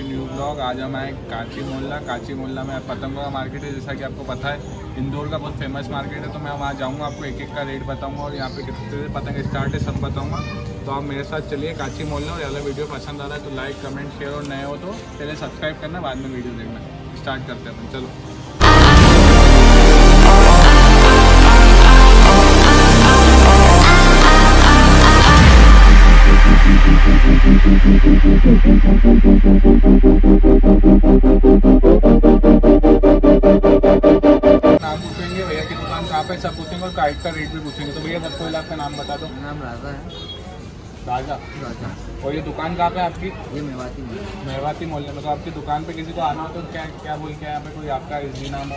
के new blog आज हम आए कांची मोहल्ला। कांची मोहल्ला में पतंगों का मार्केट है, जैसा कि आपको पता है, इंदौर का बहुत फ़ेमस मार्केट है तो मैं वहाँ जाऊँगा, आपको एक एक का रेट बताऊँगा और यहाँ पे कितने पतंग स्टार्ट है, सब बताऊँगा। तो आप मेरे साथ चलिए कांची मोहल्ला और अगर वीडियो पसंद आ रहा है तो लाइक कमेंट शेयर और नए हो तो पहले सब्सक्राइब करना, बाद में वीडियो देखना। स्टार्ट करते हैं अपन, चलो। पूछेंगे भैया की दुकान कहाँ पे सब पूछेंगे और काइट का रेट भी पूछेंगे। तो भैया सबसे पहले आपका नाम बता दो। नाम राजा है। राजा? राजा। और ये दुकान कहाँ पे आपकी? ये मेवाती मेवाती मोहल्ले में तो आपकी दुकान पे किसी को आना हो तो क्या क्या बोल के यहाँ पे कोई आपका इजी नाम हो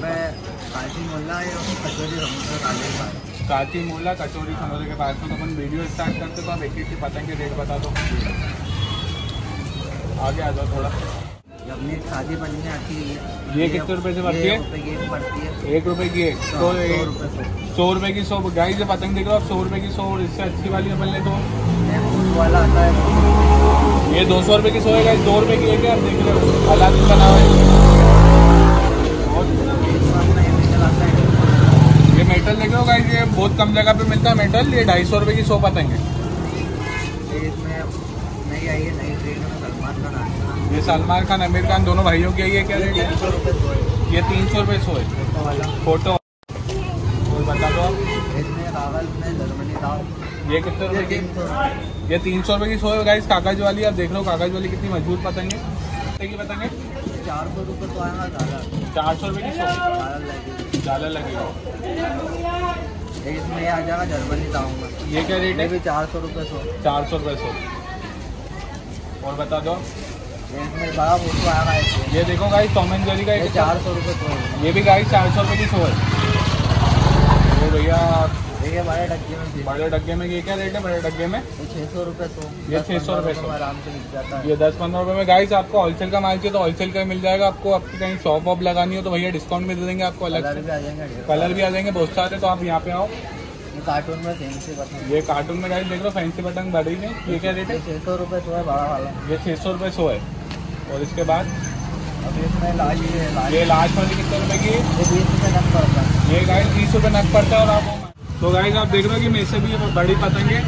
पे काशी मोहल्ला कचौरी है। काची मोहल्ला कचौरी समुद्र के पास में तो अपन वीडियो स्टार्ट करते तो आप एक एक की पतंग के रेट बता दो। आगे आ जाओ थोड़ा। ये शादी बनने आती है ये कितने रुपए से है? पड़ती है। एक रुपए की एक। तो सौ रुपए सौ। सौ रुपए की सौ गाई से पतंग देख रहे हो आप सौ रुपए की सौ और इससे अच्छी वाली अपन ले तो ये वाला आता है ये दो सौ रुपए की सौ है दो रुपए की एक है आप देख रहे हो अलग बना हुआ है और इसमें अपना ये मेटल आता है ये मेटल देख हो गाइस ये बहुत कम जगह पे मिलता है मेटल। ये ढाई सौ रुपए की सौ पतंग है ये आई है सलमान खान आता है। ये सलमान खान आमिर खान दोनों भाइयों की है क्या रेट है? ये तीन सौ रुपए सौ है। फ़ोटो और बता दो ये कितने रुपए की? ये तीन सौ रुपए की सौ है गाइस कागज़ वाली आप देख रहे हो कागज़ वाली कितनी मज़बूत पतंग है। कितने की है चार सौ रुपये तो आएगा ज़्यादा। चार सौ रुपए की सौ? ज़्यादा लगेगा। इसमें आ जाएगा जर्मनी में ये क्या रेट है? भी चार सौ रुपये सौ। चार सौ रुपये सौ। और बता दो। ये इसमें बड़ा फ़ोटो आएगा ये देखो गाइस टॉम एंड जेरी का एक चार सौ रुपये सौ ये भी गाइस चार सौ रुपये की सौ है। वो भैया बड़े डब्बे में भी बड़े डग्गे में ये क्या रेट है? बड़े डग्गे में? ये छः सौ रुपये सौ। ये 600 पंद्रह रुपये सौ। आराम से मिल जाता है। ये दस पंद्रह रुपये में। गाइस आपको होलसेल का माल चाहिए तो होलसेल का मिल जाएगा। आपको आपकी कहीं शॉप वॉप लगानी हो तो भैया डिस्काउंट में दे देंगे आपको अलग कलर भी आ जाएँगे भी बहुत सारे तो आप यहाँ पे आओ। ये कार्टून में फैंसी पसंद ये कार्टून में गाइस देख हो फैंसी बटन बड़ी में ये क्या रेट है? छह सौ रुपये सौ है बड़ा वाला। ये छः सौ रुपये सौ है। और इसके बाद? अब इसमें लाल ये लास्ट वाली कितने रुपए की ये बीस रुपये कम पड़ता है। ये गाइस बीस रुपये नग पड़ता है और आप तो गाइस आप देख रहे हो कि मेरे से भी ये बड़ी पतंग है।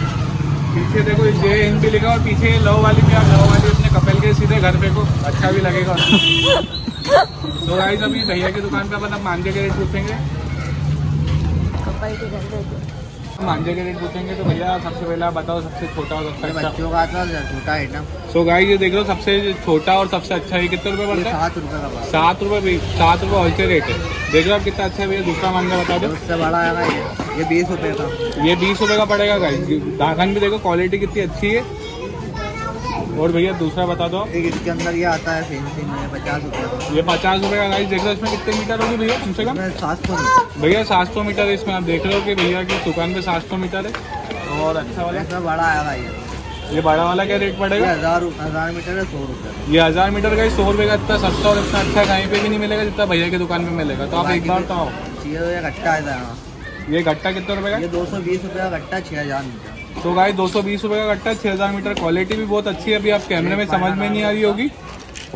पीछे देखो जे इन भी लिखा और पीछे ये लव वाली भी आप लव वाली अपने कपल के सीधे घर पे को अच्छा भी लगेगा। तो गाइस अभी भैया की दुकान पे अपन मांझे के रेट पूछेंगे। मांझे के रेट पूछेंगे तो भैया सबसे पहले बताओ सबसे छोटा और सबसे अच्छा। बच्चों का है छोटा आइटम सो गाइस ये देख हो सबसे छोटा और सबसे अच्छा ये कितने रुपए ये पड़ता है? सात रुपये का सात रुपए भी सात रुपए होलसेल रेट है। देख लो आप कितना अच्छा है भैया दूसरा मांझा बता है दो। उससे बड़ा आएगा ये। ये बीस रुपये का। ये बीस रुपए का पड़ेगा गाइस दाखन भी देखो क्वालिटी कितनी अच्छी है। और भैया दूसरा बता दो एक इसके अंदर ये आता है फैंसी में पचास रुपये ये पचास रुपए का गाइस देख रहे हो इसमें कितने मीटर होगी भैया कम से कम? सात सौ रुपये भैया सात सौ मीटर है इसमें। आप देख रहे हो कि भैया की दुकान पे सात सौ मीटर है। और अच्छा वाला? इसमें बड़ा आएगा ये ये बड़ा वाला क्या रेट पड़ेगा? हज़ार हज़ार मीटर है सौ रुपये ये हज़ार मीटर का सौ रुपए का इतना सस्ता और इतना अच्छा कहीं पे भी नहीं मिलेगा जितना भैया की दुकान पे मिलेगा। तो आप एक बार तो आओ। चाहिए तो ये गट्टा है। ये गट्टा कितने रुपए का? ये दो सौ बीस रुपये का गट्टा छः हज़ार मीटर। तो गाइस दो सौ बीस रुपए का गट्टा छह हज़ार मीटर क्वालिटी भी बहुत अच्छी है। अभी आप कैमरे में समझ में नहीं आ रही होगी।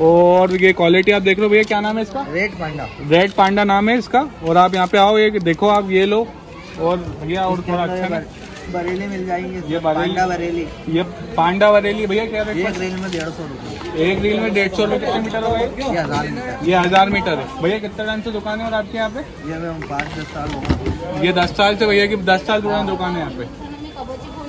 और ये क्वालिटी आप देख लो भैया क्या नाम है इसका? Red panda. रेड पांडा नाम है इसका। और आप यहाँ पे आओ ये देखो आप ये लो। और भैया और थोड़ा अच्छा बरेली मिल जाएँगे ये पांडा बरेली। ये पांडा बरेली भैया क्या रेट में डेढ़ सौ रुपये एक रील में डेढ़ सौ रुपये कितने मीटर होगा ये? ये हज़ार मीटर। ये हज़ार मीटर है। भैया कितने टाइम से दुकान है और आपके यहाँ पे? ये पाँच दस साल ये दस साल से भैया की दस साल पुरानी दुकान है यहाँ पे।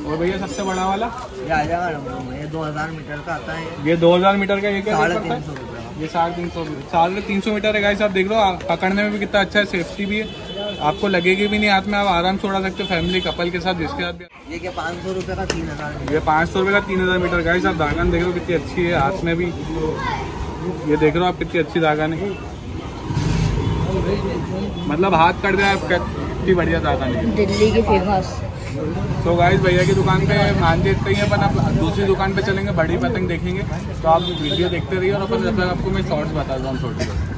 और भैया सबसे बड़ा वाला? ये आ जाएगा ये दो हज़ार मीटर का आता है। ये दो हज़ार मीटर का ये क्या साढ़े तीन है? सौ ये साढ़े तीन सौ साढ़े तीन सौ मीटर है गाइस आप देख लो पकड़ने में भी कितना अच्छा है सेफ्टी भी है। आपको लगेगी भी नहीं हाथ में आप आराम से उड़ा सकते हो फैमिली कपल के साथ जिसके साथ भी। ये क्या पाँच सौ रुपये का तीन हज़ार मीटर? ये पाँच सौ रुपये का तीन हज़ार मीटर गाइस आप दागन देख रहे हो कितनी अच्छी है हाथ में भी। ये देख रहे हो आप कितनी अच्छी दागन है। मतलब हाथ कट जाए आप कितनी बढ़िया दागन है। दिल्ली की फ़ेमस। तो गाइस भैया की दुकान पे मान देते ही अपन आप दूसरी दुकान पे चलेंगे बड़ी पतंग देखेंगे। तो आप वीडियो देखते रहिए और अपन जब तक आपको मैं शॉर्ट्स बताता हूँ छोटे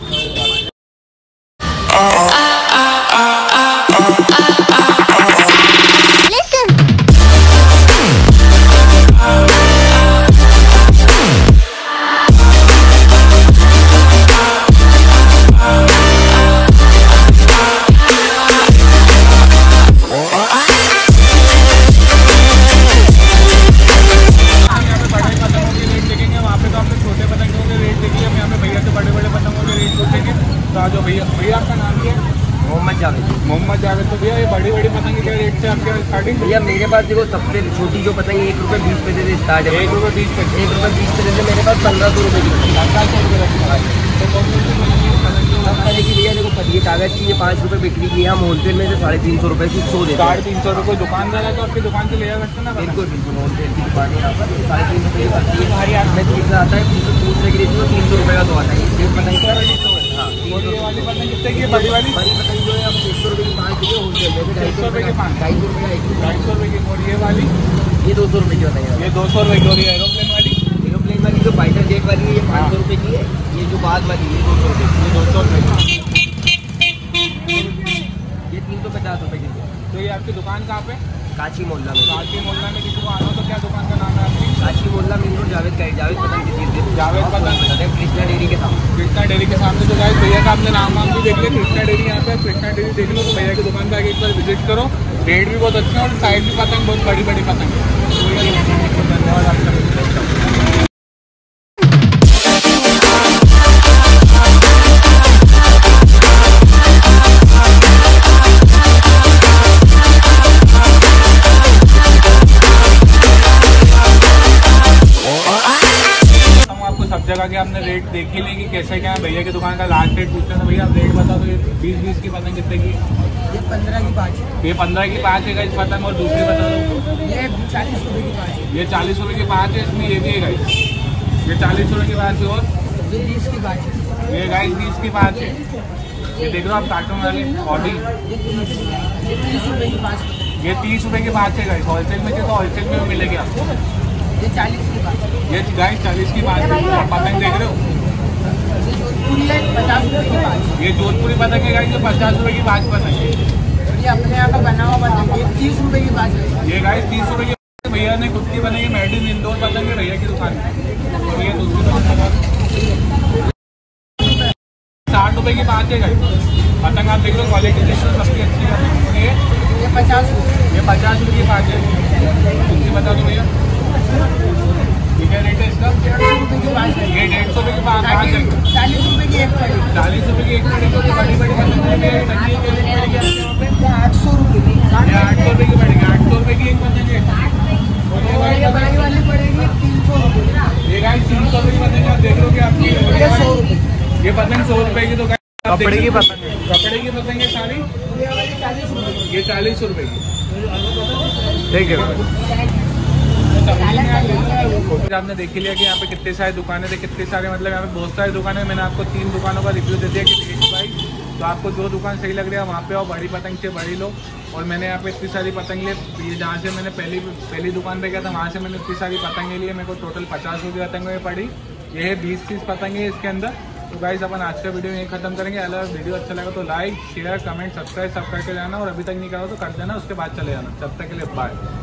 बता दो भैया भैया आपका नाम क्या है? मोहम्मद जावेद। मोहम्मद जावेद। तो भैया ये बड़ी बड़ी पतंग क्या रेट से आपके यहाँ स्टार्टिंग भैया मेरे पास देखो सबसे छोटी जो पतंग एक रुपये बीस पैसे से स्टार्ट है। एक रुपये बीस पैसे। एक रुपये बीस पैसे से मेरे पास पंद्रह सौ रुपये की पंद्रह सौ रुपये तो की भैया देखो ये कागज़ की ये पाँच रुपये बिक्री की हम होलसेल में से साढ़े तीन सौ रुपये की सौ देते साढ़े तीन सौ रुपये कोई दुकानदार तो आपकी दुकान से ले जा सकते ना? बिल्कुल बिल्कुल होलसेल की दुकान है यहाँ पर। साढ़े तीन सौ रुपये आठ में तीन आता है तीन सौ तीस रुपये तीन सौ रुपये का तो आता है। ये बताइए ये वाली पतंग कितने की है बड़ी वाली बड़ी पतंग जो है हम एक सौ रुपये की पाँच की होलसेल में ढाई सौ रुपये की पाँच। ढाई सौ रुपये एक ढाई सौ रुपये की और ये वाली? ये दो सौ रुपये की बताइए ये दो सौ रुपये की और एरोप्लेन वाली? एरोप्लेन वाली जो फाइटर जेट वाली है ये पाँच सौ रुपये की है। ये जो बाद वाली है ये दो सौ रुपये की ये दो सौ रुपये की। ये तीन सौ पचास रुपये की तो ये आपकी दुकान कहाँ पे? काची मोहल्ला में। काची मोहल्ला में किसी को आना हो तो क्या दुकान का नाम है आपकी? काची मोहल्ला मेन रोड जावेद का जावेद पतंग की चीज़ जावेद पतंग। बताते हैं कृष्णा डेयरी के सामने। कृष्णा डेयरी के सामने तो गाइस भैया का आपने नाम वाम भी देख लिया कृष्णा डेयरी यहाँ पे कृष्णा डेयरी देख लो तो भैया की दुकान पर आगे एक बार विज़िट करो। रेट भी बहुत अच्छे हैं और साइड भी पतंग बहुत बड़ी बड़ी पतंग है सब आपने रेट देख ही लेंगे कैसे क्या है? भैया की दुकान का लास्ट रेट पूछते हैं तो भैया आप रेट बता दो ये बीस बीस की पतंग कितने की? ये पंद्रह की पाँच ये पंद्रह की पाँच है गाइस पतंग और दूसरी बता दो। ये चालीस रुपये की पाँच ये चालीस रुपए की पाँच है इसमें ये भी है गाइस ये चालीस रुपए की पाँच है और? ये बीस की पाँच ये गाइस बीस की पाँच है। ये देख लो आप कार्टून वाली बॉडी ये तीस रुपये की पाँच ये तीस रुपए की पाँच है गाइस होलसेल में तो होलसेल में मिलेगी आपको। ये चालीस की ये चालीस की पाँच है और पतंग देख रहे हो? ये जोधपुरी है पचास रुपये की पाँच ये जोधपुरी पतंग है गाइस पचास रुपए की बात पतंग है। ये अपने यहाँ का बना हुआ पतंग ये तीस रुपये की बात है। ये गाइस तीस रुपए की भैया ने खुद की बनाई है मेड इन इंदौर पतंग है भैया की दुकान। और ये दूसरी पतंग साठ रुपए की पाँच है गाइस पतंग आप देख लो क्वालिटी देख लो सबकी अच्छी है। ये पचास रुपये ये पचास रुपए की पाँच है। बता दो भैया। डेढ़ सौ रुपये की ये डेढ़ सौ रुपए की पाँच पाँच चालीस रुपये की एक पड़ी। चालीस रुपए की एक पड़ी तो बड़ी बड़ी पतंग ये तंगी के लिए पड़ेगी आपके यहाँ पे ये आठ सौ रुपये की। आठ सौ रुपए की पड़ेगी आठ सौ रुपए की एक पतंग वाली पड़ेगी तीन सौ रुपये ये गाइस तीन सौ रुपए की पतंग आप देख लो कि आपकी ये सौ रुपये ये पतंग सौ रुपए की तो आप कपड़े की पतंग। कपड़े की पतंग है सारी। ये चालीस रुपये रुपए की। ठीक है। आपने देख लिया कि यहाँ पे कितने सारे दुकानें थे, कितने सारे मतलब यहाँ पे बहुत सारी दुकानें मैंने आपको तीन दुकानों का रिव्यू दे दिया कि वाइज तो आपको जो दुकान सही लग रही है, वहाँ पे आओ, बड़ी पतंग से बड़ी लो। और मैंने यहाँ पे इतनी सारी पतंग ली ये जहाँ से मैंने पहली पहली दुकान पे गया था, वहाँ से मैंने इतनी सारी पतंगें लिए। मेरे को टोटल पचास रुपये पतंग पड़ी। ये है बीस तीस पतंग है इसके अंदर। तो गाइस अपन आज का वीडियो यहीं खत्म करेंगे। अगर वीडियो अच्छा लगा तो लाइक शेयर कमेंट सब्सक्राइब सब करके जाना। और अभी तक नहीं करा तो कर देना, उसके बाद चले जाना तब तक के लिए बाय